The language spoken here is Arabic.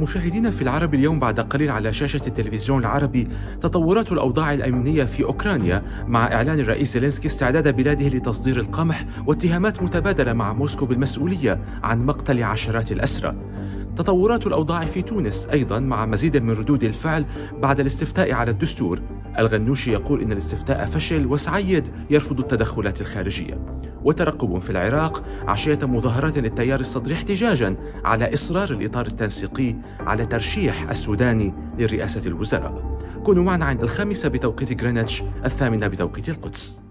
مشاهدينا في العرب اليوم بعد قليل على شاشة التلفزيون العربي تطورات الأوضاع الأمنية في أوكرانيا مع إعلان الرئيس زيلينسكي استعداد بلاده لتصدير القمح واتهامات متبادلة مع موسكو بالمسؤولية عن مقتل عشرات الأسرى. تطورات الأوضاع في تونس أيضا مع مزيد من ردود الفعل بعد الاستفتاء على الدستور. الغنوشي يقول إن الاستفتاء فشل وسعيد يرفض التدخلات الخارجية. وترقب في العراق عشية مظاهرات للتيار الصدري احتجاجا على إصرار الإطار التنسيقي على ترشيح السوداني لرئاسة الوزراء. كونوا معنا عند الخامسة بتوقيت غرينتش الثامنة بتوقيت القدس.